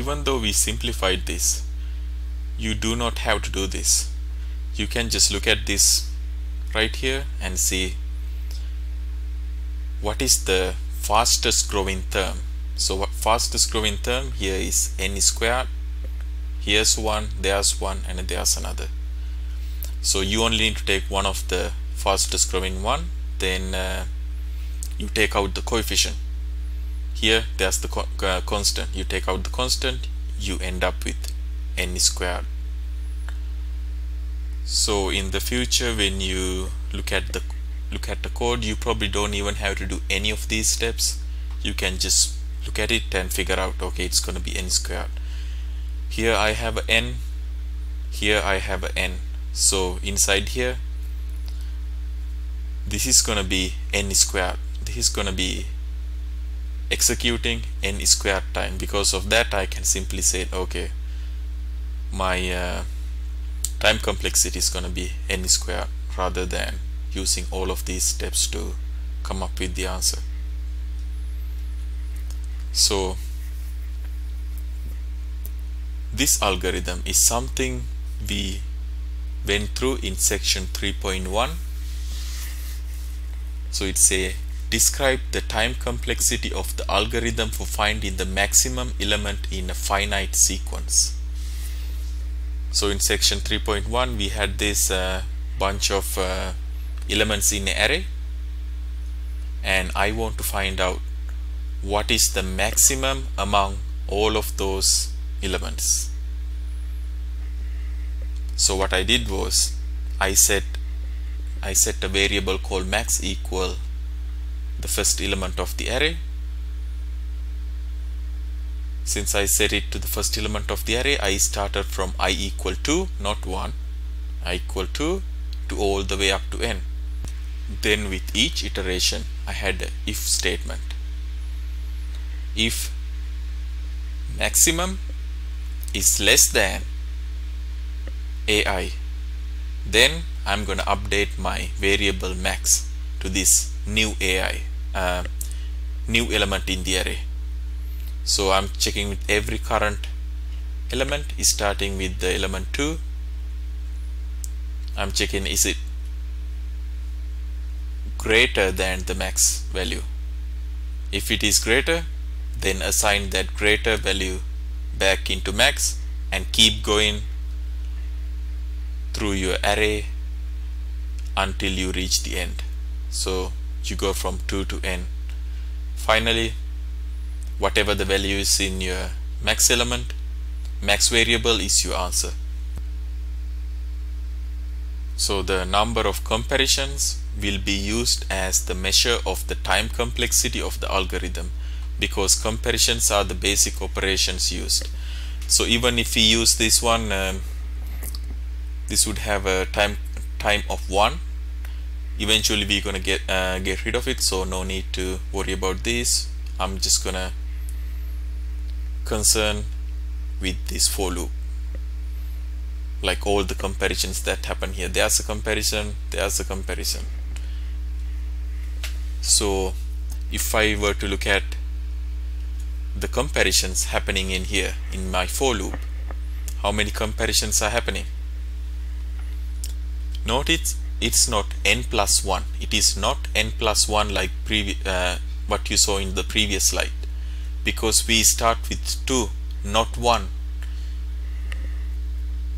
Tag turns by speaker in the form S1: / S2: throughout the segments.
S1: even though we simplified this you do not have to do this. You can just look at this right here and see what is the fastest growing term. So what fastest growing term here is n squared. Here's one there's one and there's another. So you only need to take one of the fastest growing one then uh, you take out the coefficient here there's the co uh, constant. You take out the constant you end up with n squared. So in the future when you look at the look at the code you probably don't even have to do any of these steps. You can just look at it and figure out okay it's going to be n squared. Here I have a n here I have a n. So inside here this is going to be n squared. This is going to be executing n squared time. Because of that I can simply say okay my uh, time complexity is going to be n squared rather than using all of these steps to come up with the answer. So this algorithm is something we went through in section 3.1 so it's a describe the time complexity of the algorithm for finding the maximum element in a finite sequence. So in section 3.1 we had this uh, bunch of uh, elements in an array. And I want to find out what is the maximum among all of those elements. So what I did was I set I set a variable called max equal the first element of the array. Since I set it to the first element of the array I started from i equal to not 1 i equal to to all the way up to n. Then with each iteration I had a if statement. If maximum is less than ai then I'm gonna update my variable max to this new ai uh, new element in the array. So I'm checking with every current element is starting with the element 2 I'm checking is it greater than the max value? If it is greater then assign that greater value back into max and keep going through your array until you reach the end. So you go from 2 to n. Finally whatever the value is in your max element max variable is your answer. So the number of comparisons will be used as the measure of the time complexity of the algorithm because comparisons are the basic operations used. So even if we use this one um, this would have a time time of 1 eventually we're gonna get uh, get rid of it so no need to worry about this. I'm just gonna concern with this for loop. Like all the comparisons that happen here. There's a comparison there's a comparison. So if I were to look at the comparisons happening in here in my for loop how many comparisons are happening? Notice it's not n plus 1 it is not n plus 1 like uh, what you saw in the previous slide. Because we start with 2 not 1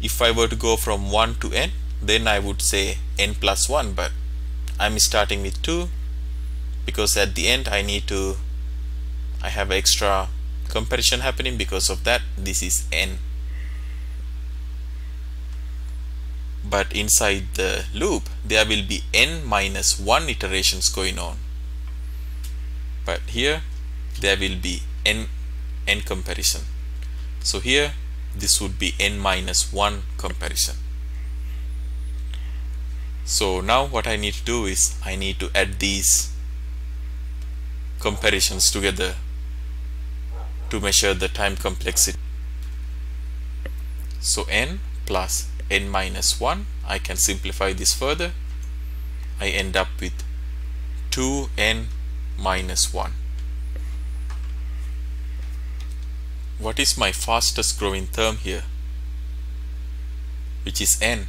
S1: if I were to go from 1 to n then I would say n plus 1 but I'm starting with 2 because at the end I need to I have extra comparison happening because of that. This is n but inside the loop there will be n minus 1 iterations going on. But here there will be n n comparison. So here this would be n minus 1 comparison. So now what I need to do is I need to add these comparisons together to measure the time complexity. So n plus n minus 1 I can simplify this further. I end up with 2n minus 1 what is my fastest growing term here? Which is n.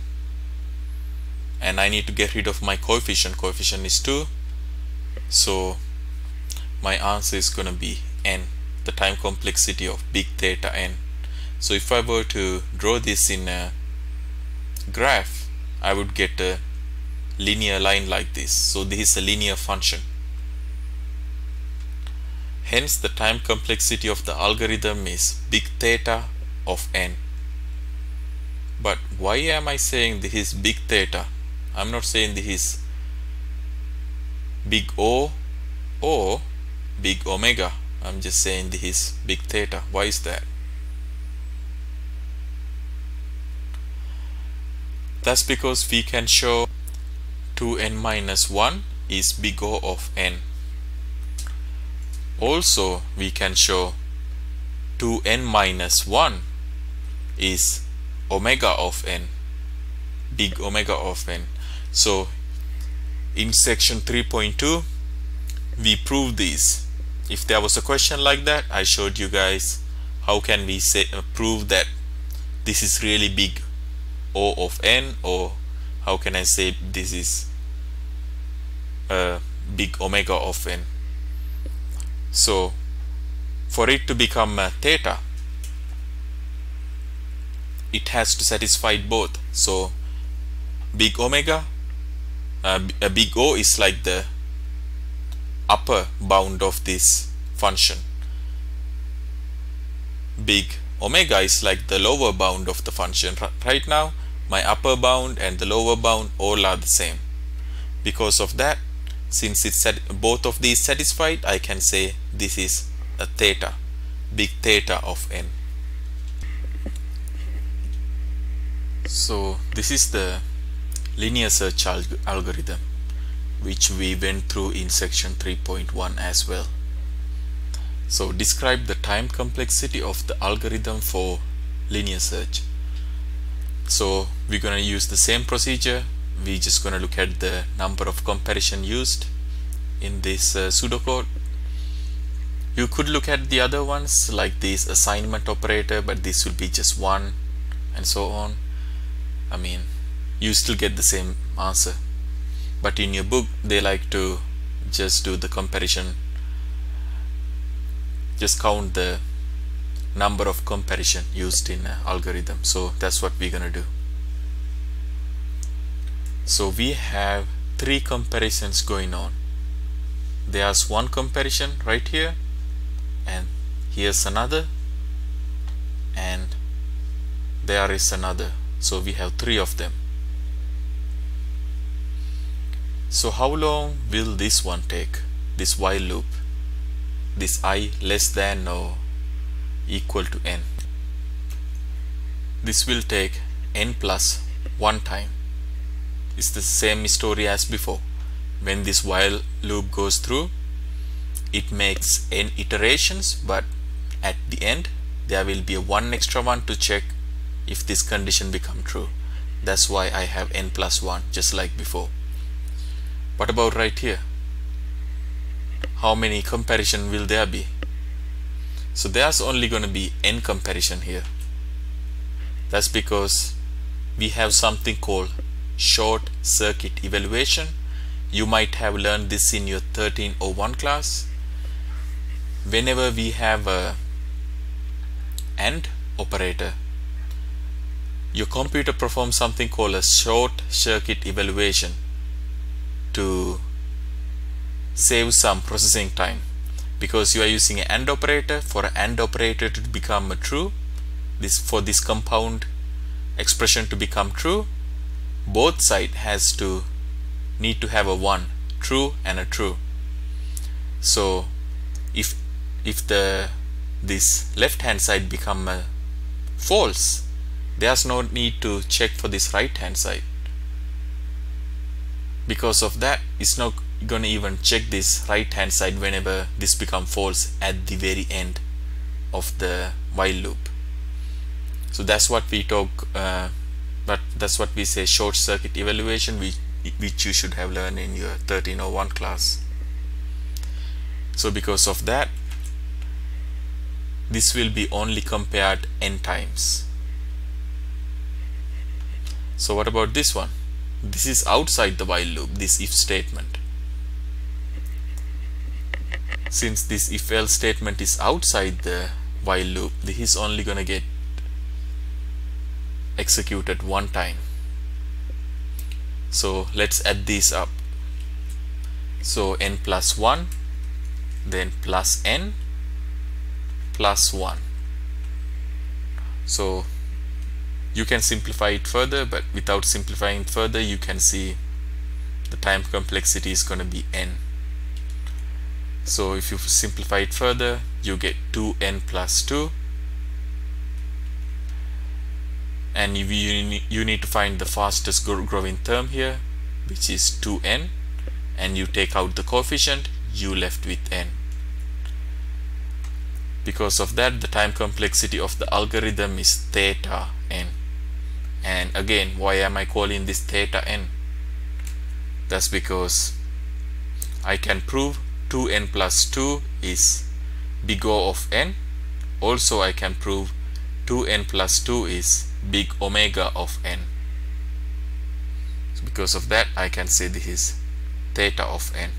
S1: And I need to get rid of my coefficient. Coefficient is 2 so my answer is gonna be n. The time complexity of big theta n. So if I were to draw this in a graph I would get a linear line like this. So this is a linear function. Hence the time complexity of the algorithm is big theta of n. But why am I saying this is big theta? I'm not saying this is big O or big omega. I'm just saying this is big theta. Why is that that's because we can show 2n minus 1 is big O of n. Also we can show 2n minus 1 is omega of n big omega of n. So in section 3.2 we prove this. If there was a question like that I showed you guys how can we say uh, prove that this is really big O of n or how can I say this is a big omega of n. So for it to become a theta it has to satisfy both. So big omega uh, a big O is like the upper bound of this function. Big omega is like the lower bound of the function right now my upper bound and the lower bound all are the same. Because of that since it's both of these satisfied I can say this is a theta big theta of n. So this is the linear search alg algorithm which we went through in section 3.1 as well. So describe the time complexity of the algorithm for linear search so we're going to use the same procedure. We're just going to look at the number of comparison used in this uh, pseudocode. You could look at the other ones like this assignment operator but this will be just one and so on. I mean you still get the same answer. But in your book they like to just do the comparison. Just count the number of comparison used in uh, algorithm. So that's what we're gonna do. So we have three comparisons going on. There's one comparison right here and here's another and there is another. So we have three of them. So how long will this one take? This while loop? This i less than or equal to n. This will take n plus one time. It's the same story as before. When this while loop goes through it makes n iterations but at the end there will be a one extra one to check if this condition become true. That's why I have n plus 1 just like before. What about right here? How many comparison will there be so there's only going to be n comparison here. That's because we have something called short circuit evaluation. You might have learned this in your 1301 class. Whenever we have a AND operator your computer performs something called a short circuit evaluation to save some processing time because you are using an AND operator for an AND operator to become a true this for this compound expression to become true both side has to need to have a one true and a true. So if if the this left hand side become a false there's no need to check for this right hand side. Because of that it's not gonna even check this right hand side whenever this become false at the very end of the while loop. So that's what we talk uh, but that's what we say short circuit evaluation which which you should have learned in your 1301 class. So because of that this will be only compared n times. So what about this one? This is outside the while loop this if statement since this if else statement is outside the while loop this is only gonna get executed one time. So let's add these up. So n plus 1 then plus n plus 1 so you can simplify it further but without simplifying further you can see the time complexity is going to be n so if you simplify it further you get 2n plus 2 and you, you need to find the fastest growing term here which is 2n and you take out the coefficient you left with n. Because of that the time complexity of the algorithm is theta n. And again why am I calling this theta n? That's because I can prove 2n plus 2 is big O of n. Also I can prove 2n plus 2 is big omega of n. So because of that I can say this is theta of n.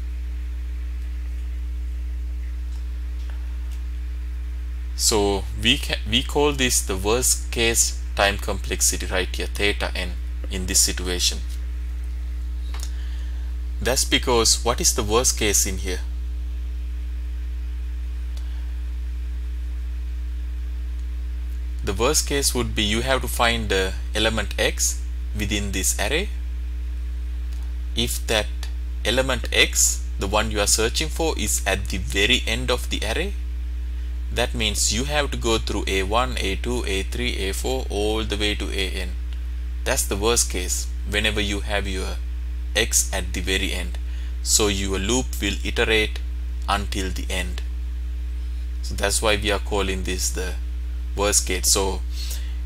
S1: So we can we call this the worst case time complexity right here theta n in this situation. That's because what is the worst case in here worst case would be you have to find the element x within this array. If that element x the one you are searching for is at the very end of the array that means you have to go through a1 a2 a3 a4 all the way to an that's the worst case whenever you have your x at the very end. So your loop will iterate until the end. So that's why we are calling this the worst case. So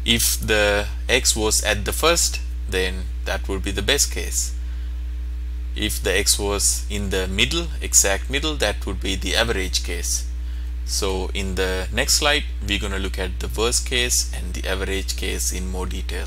S1: if the x was at the first then that would be the best case. If the x was in the middle exact middle that would be the average case. So in the next slide we're going to look at the worst case and the average case in more detail